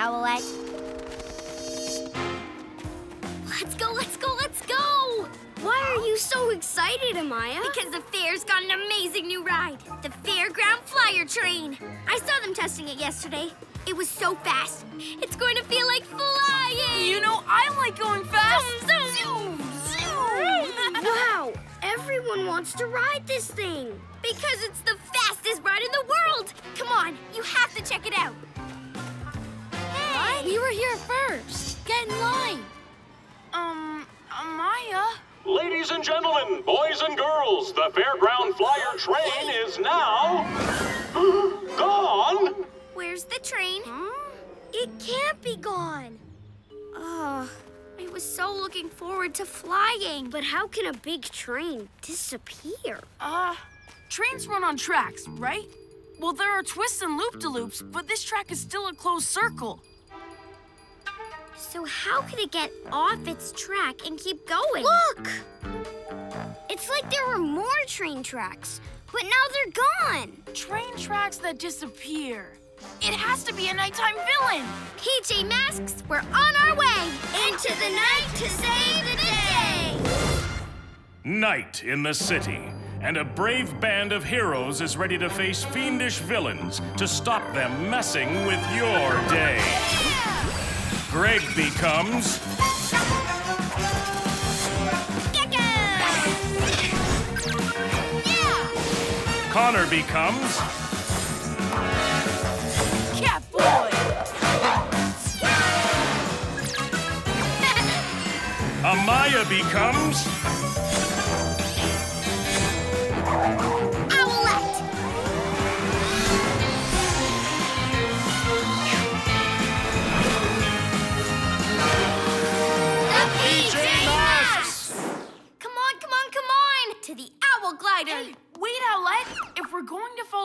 Owlette. Let's go, let's go, let's go! Why are you so excited, Amaya? Because the fair's got an amazing new ride. The Fairground Flyer Train. I saw them testing it yesterday. It was so fast. It's going to feel like flying. You know, I like going fast. Zoom, zoom, zoom. wow, everyone wants to ride this thing. Because it's the fastest ride in the world. Were here first. Get in line. Um, Amaya? Ladies and gentlemen, boys and girls, the Fairground Flyer train is now gone. Where's the train? Huh? It can't be gone. Oh, I was so looking forward to flying. But how can a big train disappear? Uh, trains run on tracks, right? Well, there are twists and loop-de-loops, but this track is still a closed circle. So how could it get off its track and keep going? Look! It's like there were more train tracks, but now they're gone. Train tracks that disappear. It has to be a nighttime villain. PJ Masks, we're on our way. Into the night to save the day. Night in the city, and a brave band of heroes is ready to face fiendish villains to stop them messing with your day. Greg becomes Yeah! Connor becomes Catboy! Amaya becomes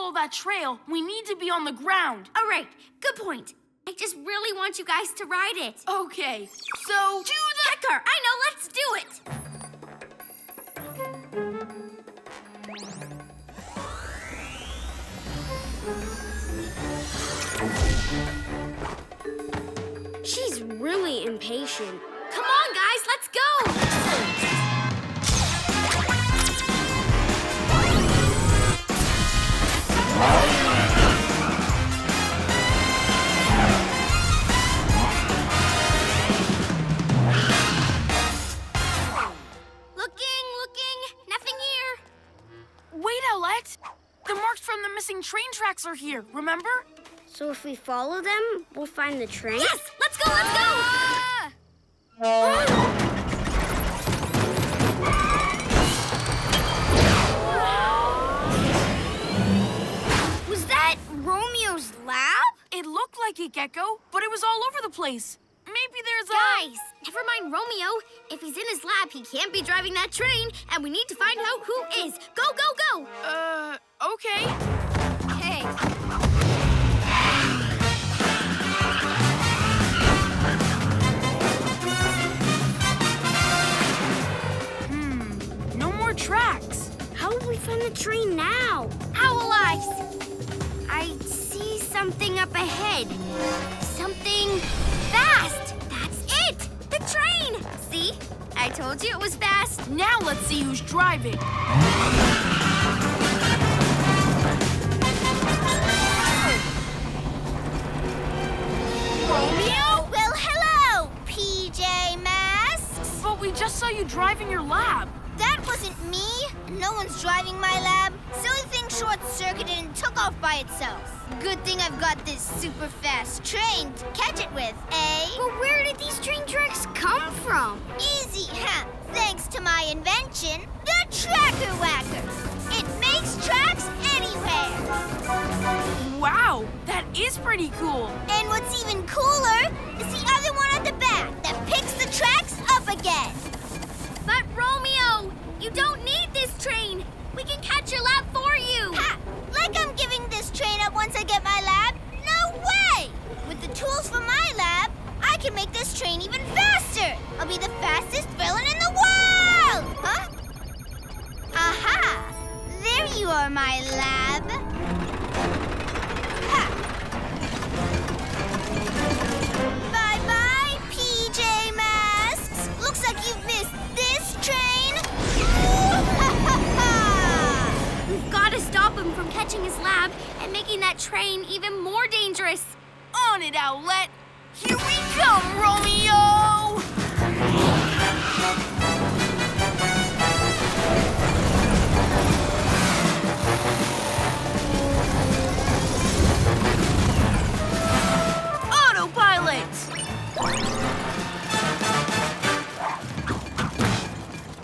follow that trail, we need to be on the ground. All right, good point. I just really want you guys to ride it. Okay, so... To the Hecker, I know, let's do it. She's really impatient. Missing train tracks are here, remember? So if we follow them, we'll find the train? Yes, let's go, let's go. Was that Romeo's lab? It looked like it, Gekko, but it was all over the place. Maybe there's a... Guys, never mind Romeo. If he's in his lab, he can't be driving that train, and we need to find out who is. Go, go, go! Uh, okay. Hmm, train now? I see something up ahead. Something fast. That's it! The train! See? I told you it was fast. Now let's see who's driving. Saw you driving your lab. That wasn't me. No one's driving my lab. Silly thing short-circuited and took off by itself. Good thing I've got this super fast train to catch it with, eh? But where did these train tracks come from? Easy, huh? Thanks to my invention, the Tracker Whacker. It makes tracks anywhere. Wow, that is pretty cool. And what's even cooler you don't need this train. We can catch your lab for you. Ha! Like I'm giving this train up once I get my lab? No way! With the tools from my lab, I can make this train even faster. I'll be the fastest villain in the world! Huh? Aha! There you are, my lab. Even more dangerous. On it, Owlette! Here we come, Romeo! Autopilot!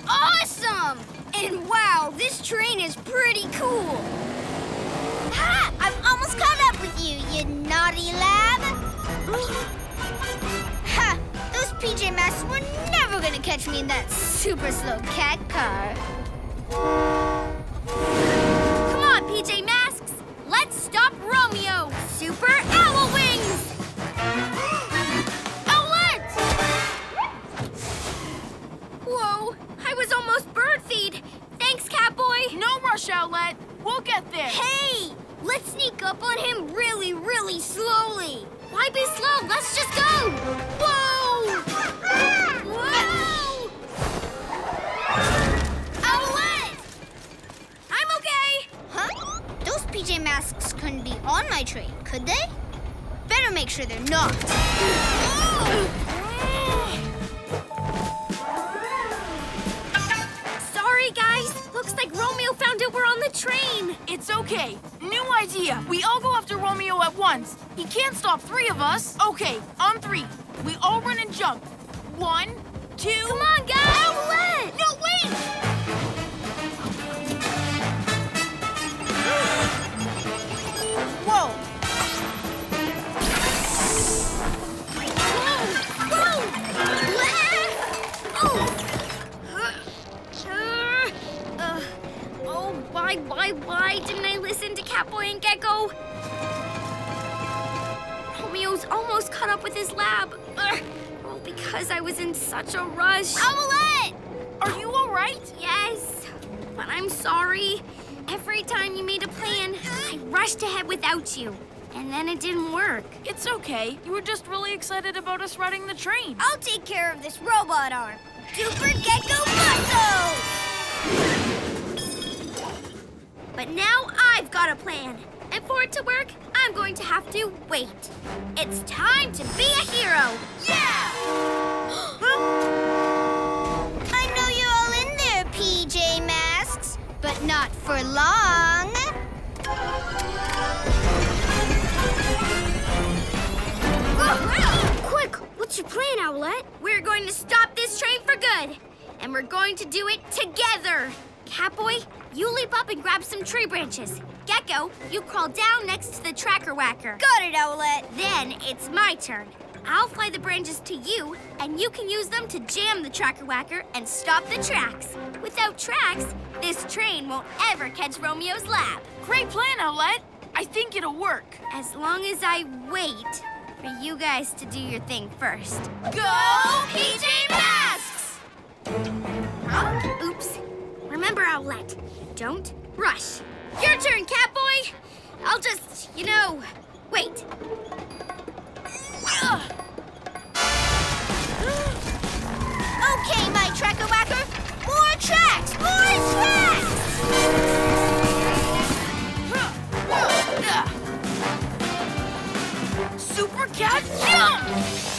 Awesome! And wow, this train is pretty cool. Ha! I'm caught up with you, you naughty lab! ha! Those PJ Masks were never gonna catch me in that super slow cat car. Could they? Better make sure they're not. Sorry, guys. Looks like Romeo found out we're on the train. It's okay. New idea. We all go after Romeo at once. He can't stop three of us. Okay, on three. We all run and jump. One, two. Come on, guys. Owlette! Why, why, why didn't I listen to Catboy and Gekko? Romeo's almost caught up with his lab. Ugh, all because I was in such a rush. Owlette! Are you all right? Yes, but I'm sorry. Every time you made a plan, I rushed ahead without you. And then it didn't work. It's okay. You were just really excited about us riding the train. I'll take care of this robot arm. Super Gekko Muscle! But now I've got a plan. And for it to work, I'm going to have to wait. It's time to be a hero. Yeah! I know you're all in there, PJ Masks, but not for long. Quick, what's your plan, Owlette? We're going to stop this train for good. And we're going to do it together. Catboy, you leap up and grab some tree branches. Gekko, you crawl down next to the tracker whacker. Got it, Owlette. Then it's my turn. I'll fly the branches to you, and you can use them to jam the tracker whacker and stop the tracks. Without tracks, this train won't ever catch Romeo's lab. Great plan, Owlette. I think it'll work. As long as I wait for you guys to do your thing first. Go, PJ Masks! Remember, Owlette, don't rush. Your turn, Catboy. I'll just, you know, wait. Okay, my tracker whacker. More tracks! More tracks! Super Cat Jump!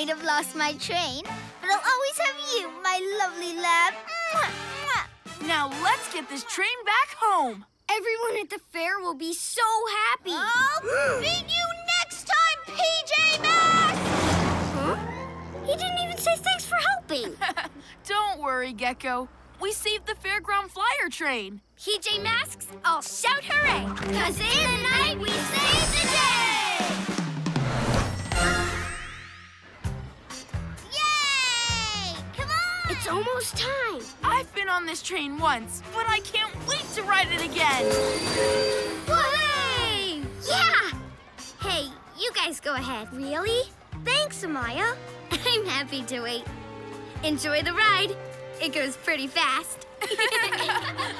Might have lost my train, but I'll always have you, my lovely lab. Now let's get this train back home. Everyone at the fair will be so happy. I'll meet you next time, PJ Masks! Huh? He didn't even say thanks for helping. Don't worry, Gekko. We saved the fairground flyer train. PJ Masks, I'll shout hooray! Cause in the night we save almost time. I've been on this train once, but I can't wait to ride it again. Hooray! Yeah! Hey, you guys go ahead. Really? Thanks, Amaya. I'm happy to wait. Enjoy the ride. It goes pretty fast.